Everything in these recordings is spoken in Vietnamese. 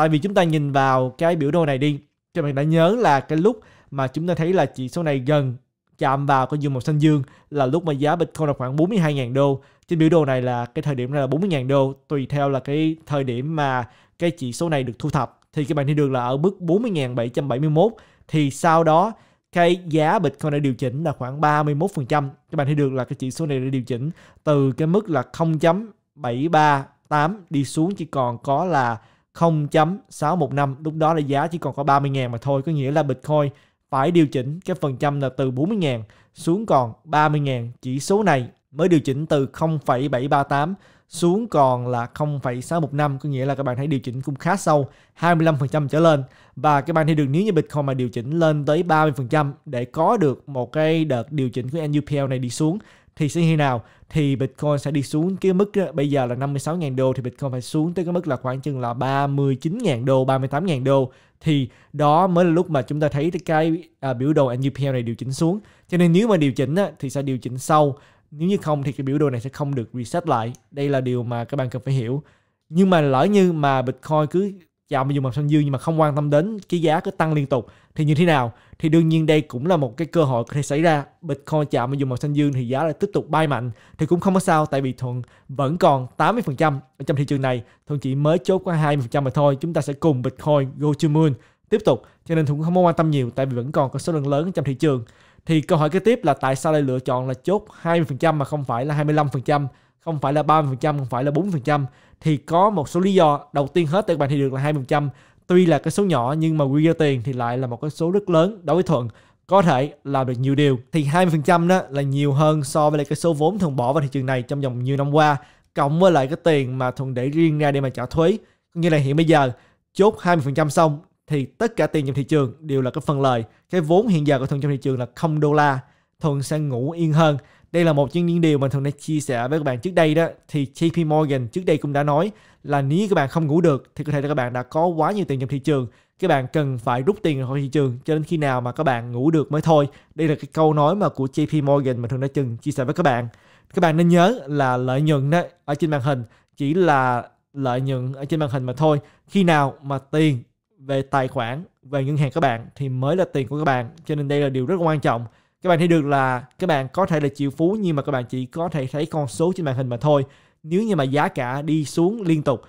Tại vì chúng ta nhìn vào cái biểu đồ này đi, các bạn đã nhớ là cái lúc mà chúng ta thấy là chỉ số này gần chạm vào cái dương màu xanh dương là lúc mà giá Bitcoin là khoảng 42.000 đô. Trên biểu đồ này là cái thời điểm này là 40.000 đô, tùy theo là cái thời điểm mà cái chỉ số này được thu thập thì các bạn thấy được là ở mức 40.771 thì sau đó cái giá Bitcoin đã điều chỉnh là khoảng 31%. Các bạn thấy được là cái chỉ số này đã điều chỉnh từ cái mức là 0.738 đi xuống chỉ còn có là 0.615. Lúc đó là giá chỉ còn có 30.000 mà thôi. Có nghĩa là Bitcoin phải điều chỉnh cái phần trăm là từ 40.000 xuống còn 30.000. Chỉ số này mới điều chỉnh từ 0,738 xuống còn là 0,615 có nghĩa là các bạn thấy điều chỉnh cũng khá sâu 25% trở lên và các bạn thấy được nếu như Bitcoin mà điều chỉnh lên tới 30% để có được một cái đợt điều chỉnh của NUPL này đi xuống thì sẽ như nào? Thì Bitcoin sẽ đi xuống cái mức bây giờ là 56.000 đô thì Bitcoin phải xuống tới cái mức là khoảng chừng là 39.000 đô 38.000 đô. Thì đó mới là lúc mà chúng ta thấy cái à, biểu đồ NUPL này điều chỉnh xuống. Cho nên nếu mà điều chỉnh á, thì sẽ điều chỉnh sâu nếu như không thì cái biểu đồ này sẽ không được reset lại. Đây là điều mà các bạn cần phải hiểu. Nhưng mà lỡ như mà bitcoin cứ chạm vào dùng màu xanh dương nhưng mà không quan tâm đến cái giá cứ tăng liên tục. Thì như thế nào? Thì đương nhiên đây cũng là một cái cơ hội có thể xảy ra. Bitcoin chạm vào dùng màu xanh dương thì giá lại tiếp tục bay mạnh. Thì cũng không có sao tại vì thuận vẫn còn 80% ở trong thị trường này. Thuận chỉ mới chốt có 20% mà thôi. Chúng ta sẽ cùng bitcoin go to moon tiếp tục. Cho nên thuận cũng không có quan tâm nhiều tại vì vẫn còn có số lượng lớn trong thị trường. Thì câu hỏi kế tiếp là tại sao lại lựa chọn là chốt 20% mà không phải là 25%, không phải là 30%, không phải là 40%. Thì có một số lý do. Đầu tiên hết các bạn thì được là 20%. Tuy là cái số nhỏ nhưng mà quy ra tiền thì lại là một cái số rất lớn đối với Thuận có thể làm được nhiều điều thì 20% đó là nhiều hơn so với lại cái số vốn Thuận bỏ vào thị trường này trong vòng nhiều năm qua cộng với lại cái tiền mà Thuận để riêng ra để mà trả thuế có nghĩa là hiện bây giờ chốt 20% xong thì tất cả tiền trong thị trường đều là cái phần lời cái vốn hiện giờ của thuận trong thị trường là không đô la thuận sẽ ngủ yên hơn đây là một trong những điều mà thường đã chia sẻ với các bạn trước đây đó. Thì JP Morgan trước đây cũng đã nói là nếu các bạn không ngủ được thì có thể là các bạn đã có quá nhiều tiền trong thị trường. Các bạn cần phải rút tiền khỏi thị trường cho đến khi nào mà các bạn ngủ được mới thôi. Đây là cái câu nói mà của JP Morgan mà thường đã từng chia sẻ với các bạn. Các bạn nên nhớ là lợi nhuận đó ở trên màn hình chỉ là lợi nhuận ở trên màn hình mà thôi. Khi nào mà tiền về tài khoản, về ngân hàng các bạn thì mới là tiền của các bạn. Cho nên đây là điều rất quan trọng các bạn thấy được là các bạn có thể là triệu phú nhưng mà các bạn chỉ có thể thấy con số trên màn hình mà thôi nếu như mà giá cả đi xuống liên tục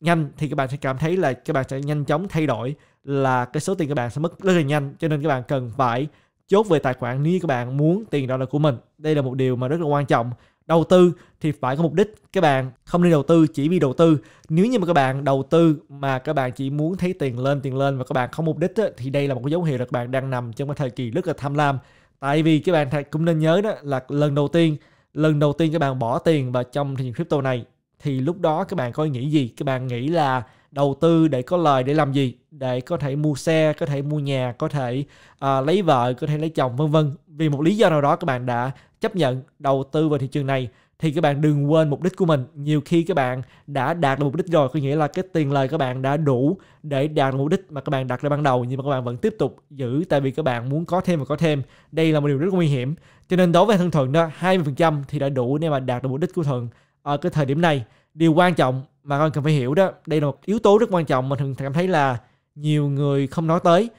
nhanh thì các bạn sẽ cảm thấy là các bạn sẽ nhanh chóng thay đổi là cái số tiền các bạn sẽ mất rất là nhanh cho nên các bạn cần phải chốt về tài khoản nếu các bạn muốn tiền đó là của mình đây là một điều mà rất là quan trọng đầu tư thì phải có mục đích các bạn không nên đầu tư chỉ vì đầu tư nếu như mà các bạn đầu tư mà các bạn chỉ muốn thấy tiền lên tiền lên và các bạn không mục đích thì đây là một cái dấu hiệu là các bạn đang nằm trong cái thời kỳ rất là tham lam tại vì các bạn cũng nên nhớ đó là lần đầu tiên lần đầu tiên các bạn bỏ tiền vào trong thị trường crypto này thì lúc đó các bạn có nghĩ gì? Các bạn nghĩ là đầu tư để có lời để làm gì? Để có thể mua xe có thể mua nhà có thể uh, lấy vợ có thể lấy chồng vân vân. Vì một lý do nào đó các bạn đã chấp nhận đầu tư vào thị trường này thì các bạn đừng quên mục đích của mình. Nhiều khi các bạn đã đạt được mục đích rồi, có nghĩa là cái tiền lời các bạn đã đủ để đạt được mục đích mà các bạn đặt ra ban đầu, nhưng mà các bạn vẫn tiếp tục giữ, tại vì các bạn muốn có thêm và có thêm. Đây là một điều rất nguy hiểm. Cho nên đối với thân thuận đó 20% thì đã đủ để mà đạt được mục đích của thuận ở cái thời điểm này. Điều quan trọng mà con cần phải hiểu đó, đây là một yếu tố rất quan trọng mà thường cảm thấy là nhiều người không nói tới.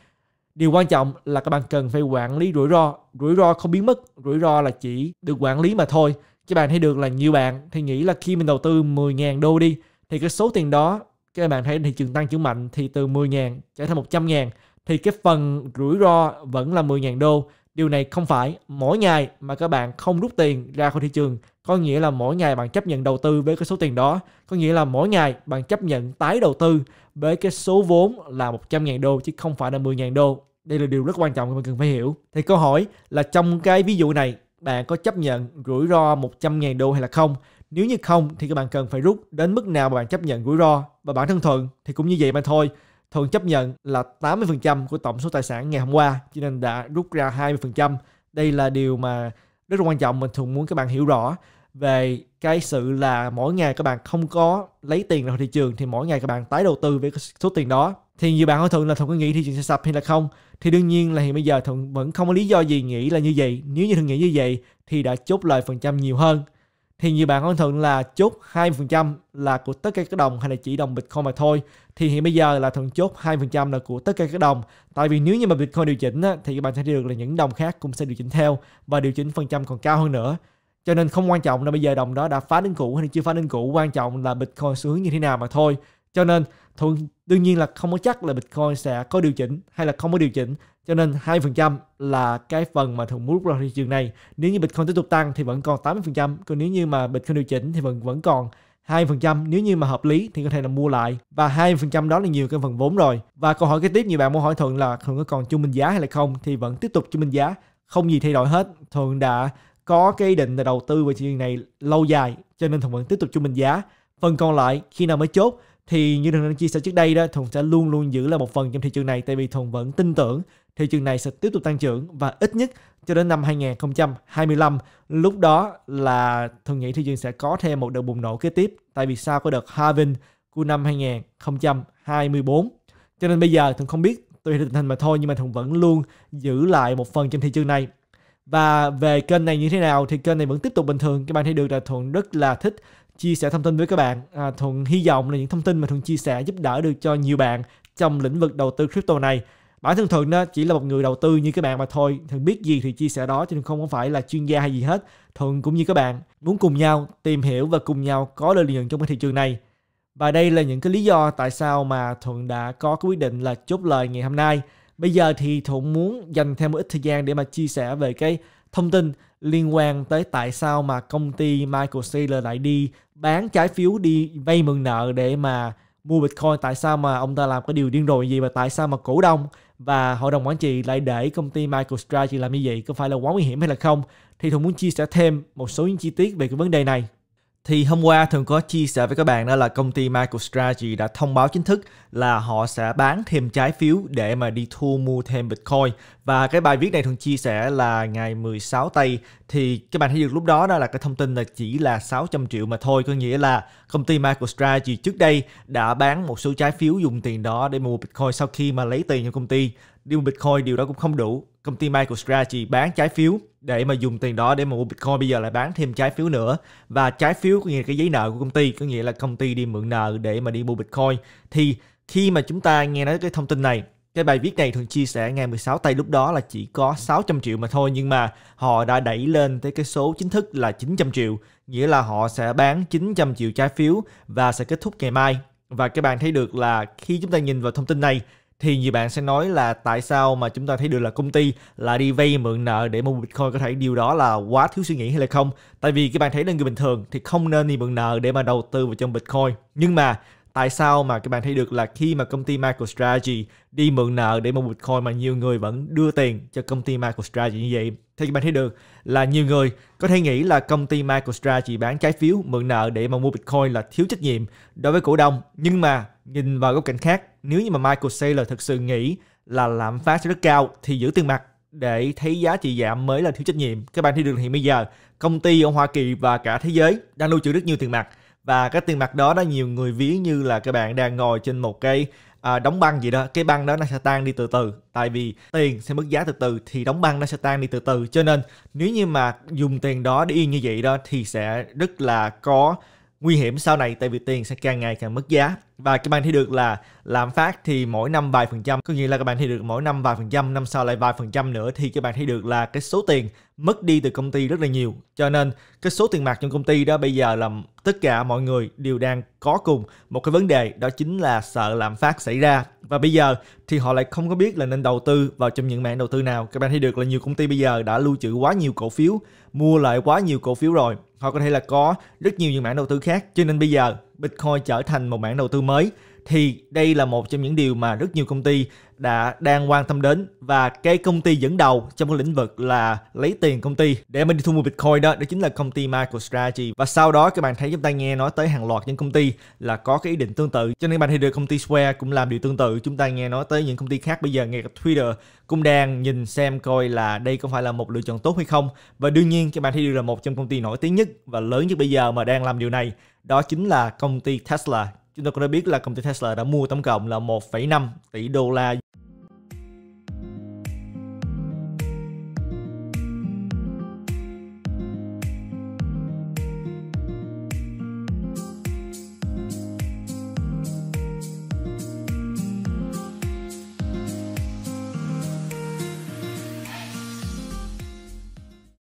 Điều quan trọng là các bạn cần phải quản lý rủi ro. Rủi ro không biến mất, rủi ro là chỉ được quản lý mà thôi các bạn thấy được là nhiều bạn, thì nghĩ là khi mình đầu tư 10.000 đô đi, thì cái số tiền đó các bạn thấy thị trường tăng trưởng mạnh, thì từ 10.000 trở thành 100.000 thì cái phần rủi ro vẫn là 10.000 đô. Điều này không phải mỗi ngày mà các bạn không rút tiền ra khỏi thị trường. Có nghĩa là mỗi ngày bạn chấp nhận đầu tư với cái số tiền đó. Có nghĩa là mỗi ngày bạn chấp nhận tái đầu tư với cái số vốn là 100.000 đô, chứ không phải là 10.000 đô. Đây là điều rất quan trọng mà bạn cần phải hiểu. Thì câu hỏi là trong cái ví dụ này bạn có chấp nhận rủi ro 100.000 đô hay là không? Nếu như không, thì các bạn cần phải rút đến mức nào mà bạn chấp nhận rủi ro? Và bản thân thuận thì cũng như vậy mà thôi. Thuận chấp nhận là 80% của tổng số tài sản ngày hôm qua, cho nên đã rút ra 20% đây là điều mà rất là quan trọng mình thường muốn các bạn hiểu rõ. Về cái sự là mỗi ngày các bạn không có lấy tiền ra thị trường, thì mỗi ngày các bạn tái đầu tư với số tiền đó thì nhiều bạn hỏi thuận là thuận có nghĩ thị trường sẽ sập hay là không? Thì đương nhiên là hiện bây giờ thuận vẫn không có lý do gì nghĩ là như vậy. Nếu như thuận nghĩ như vậy thì đã chốt lời phần trăm nhiều hơn. Thì nhiều bạn hỏi thuận là chốt 20% là của tất cả các đồng hay là chỉ đồng Bitcoin mà thôi? Thì hiện bây giờ là thuận chốt 2% là của tất cả các đồng. Tại vì nếu như mà Bitcoin điều chỉnh á, thì các bạn sẽ thấy được là những đồng khác cũng sẽ điều chỉnh theo và điều chỉnh phần trăm còn cao hơn nữa. Cho nên không quan trọng là bây giờ đồng đó đã phá đến cũ hay chưa phá đến cũ quan trọng là Bitcoin xu hướng như thế nào mà thôi cho nên thuận đương nhiên là không có chắc là Bitcoin sẽ có điều chỉnh hay là không có điều chỉnh. Cho nên 2% là cái phần mà thường muốn rút ra thị trường này. Nếu như Bitcoin tiếp tục tăng thì vẫn còn 80%, còn nếu như mà Bitcoin điều chỉnh thì vẫn vẫn còn 2% nếu như mà hợp lý thì có thể là mua lại. Và 2% đó là nhiều cái phần vốn rồi. Và câu hỏi kế tiếp nhiều bạn muốn hỏi thuận là thuận có còn trung bình giá hay là không thì vẫn tiếp tục trung bình giá không gì thay đổi hết. Thuận đã có cái ý định là đầu tư vào thị trường này lâu dài cho nên thuận vẫn tiếp tục trung bình giá. Phần còn lại khi nào mới chốt? Thì như thường đã chia sẻ trước đây đó, thuận sẽ luôn luôn giữ là một phần trong thị trường này, tại vì thuận vẫn tin tưởng thị trường này sẽ tiếp tục tăng trưởng và ít nhất cho đến năm 2025 lúc đó là thường nghĩ thị trường sẽ có thêm một đợt bùng nổ kế tiếp, tại vì sao có đợt halving của năm 2024 cho nên bây giờ thường không biết tùy tình hình mà thôi, nhưng mà thường vẫn luôn giữ lại một phần trong thị trường này. Và về kênh này như thế nào thì kênh này vẫn tiếp tục bình thường. Các bạn thấy được là thuận rất là thích chia sẻ thông tin với các bạn. À, thuận hy vọng là những thông tin mà thuận chia sẻ giúp đỡ được cho nhiều bạn trong lĩnh vực đầu tư crypto này. Bản thân thuận đó chỉ là một người đầu tư như các bạn mà thôi. Thuận biết gì thì chia sẻ đó chứ không phải là chuyên gia hay gì hết. Thuận cũng như các bạn muốn cùng nhau tìm hiểu và cùng nhau có lợi nhuận trong cái thị trường này. Và đây là những cái lý do tại sao mà thuận đã có cái quyết định là chốt lời ngày hôm nay. Bây giờ thì thuận muốn dành thêm một ít thời gian để mà chia sẻ về cái thông tin liên quan tới tại sao mà công ty Michael Saylor lại đi bán trái phiếu đi vay mượn nợ để mà mua Bitcoin? Tại sao mà ông ta làm cái điều điên rồ gì và tại sao mà cổ đông và hội đồng quản trị lại để công ty MicroStrategy làm như vậy? Có phải là quá nguy hiểm hay là không? Thì thùng muốn chia sẻ thêm một số những chi tiết về cái vấn đề này. Thì hôm qua Thường có chia sẻ với các bạn đó là công ty MicroStrategy đã thông báo chính thức là họ sẽ bán thêm trái phiếu để mà đi thu mua thêm Bitcoin. Và cái bài viết này Thường chia sẻ là ngày 16 tây thì các bạn thấy được lúc đó đó là cái thông tin là chỉ là 600 triệu mà thôi. Có nghĩa là công ty MicroStrategy trước đây đã bán một số trái phiếu dùng tiền đó để mua Bitcoin sau khi mà lấy tiền cho công ty. Đi mua Bitcoin, điều đó cũng không đủ. Công ty MicroStrategy bán trái phiếu để mà dùng tiền đó để mà mua Bitcoin. Bây giờ lại bán thêm trái phiếu nữa. Và trái phiếu có nghĩa là cái giấy nợ của công ty, có nghĩa là công ty đi mượn nợ để mà đi mua Bitcoin. Thì khi mà chúng ta nghe nói cái thông tin này, cái bài viết này thường chia sẻ ngày 16 tây lúc đó là chỉ có 600 triệu mà thôi, nhưng mà họ đã đẩy lên tới cái số chính thức là 900 triệu. Nghĩa là họ sẽ bán 900 triệu trái phiếu và sẽ kết thúc ngày mai. Và các bạn thấy được là khi chúng ta nhìn vào thông tin này thì nhiều bạn sẽ nói là tại sao mà chúng ta thấy được là công ty là đi vay mượn nợ để mua Bitcoin có thể, điều đó là quá thiếu suy nghĩ hay là không? Tại vì các bạn thấy là người bình thường thì không nên đi mượn nợ để mà đầu tư vào trong Bitcoin. Nhưng mà tại sao mà các bạn thấy được là khi mà công ty MicroStrategy đi mượn nợ để mua Bitcoin mà nhiều người vẫn đưa tiền cho công ty MicroStrategy như vậy? Thì các bạn thấy được là nhiều người có thể nghĩ là công ty MicroStrategy bán trái phiếu mượn nợ để mà mua Bitcoin là thiếu trách nhiệm đối với cổ đông. Nhưng mà nhìn vào góc cạnh khác, nếu như mà Michael Saylor thực sự nghĩ là lạm phát sẽ rất cao thì giữ tiền mặt để thấy giá trị giảm mới là thiếu trách nhiệm. Các bạn thấy được hiện bây giờ công ty ở Hoa Kỳ và cả thế giới đang lưu trữ rất nhiều tiền mặt và cái tiền mặt đó đó nhiều người ví như là các bạn đang ngồi trên một cái à, đóng băng gì đó cái băng đó nó sẽ tan đi từ từ. Tại vì tiền sẽ mất giá từ từ thì đóng băng nó sẽ tan đi từ từ. Cho nên nếu như mà dùng tiền đó để yên như vậy đó thì sẽ rất là có nguy hiểm sau này tại vì tiền sẽ càng ngày càng mất giá và các bạn thấy được là lạm phát thì mỗi năm vài phần trăm. Có nghĩa là các bạn thấy được mỗi năm vài phần trăm, năm sau lại vài phần trăm nữa thì các bạn thấy được là cái số tiền mất đi từ công ty rất là nhiều. Cho nên cái số tiền mặt trong công ty đó bây giờ là tất cả mọi người đều đang có cùng một cái vấn đề, đó chính là sợ lạm phát xảy ra. Và bây giờ thì họ lại không có biết là nên đầu tư vào trong những mảng đầu tư nào. Các bạn thấy được là nhiều công ty bây giờ đã lưu trữ quá nhiều cổ phiếu, mua lại quá nhiều cổ phiếu rồi. Họ có thể là có rất nhiều những mảng đầu tư khác. Cho nên bây giờ Bitcoin trở thành một mảng đầu tư mới thì đây là một trong những điều mà rất nhiều công ty đã đang quan tâm đến và cái công ty dẫn đầu trong cái lĩnh vực là lấy tiền công ty để mình đi thu mua Bitcoin đó đó chính là công ty MicroStrategy. Và sau đó các bạn thấy chúng ta nghe nói tới hàng loạt những công ty là có cái ý định tương tự. Cho nên các bạn thấy được công ty Square cũng làm điều tương tự. Chúng ta nghe nói tới những công ty khác bây giờ, ngay cả Twitter cũng đang nhìn xem coi là đây có phải là một lựa chọn tốt hay không. Và đương nhiên các bạn thấy được là một trong công ty nổi tiếng nhất và lớn nhất bây giờ mà đang làm điều này, đó chính là công ty Tesla chúng ta cũng đã biết là công ty Tesla đã mua tổng cộng là 1,5 tỷ đô la.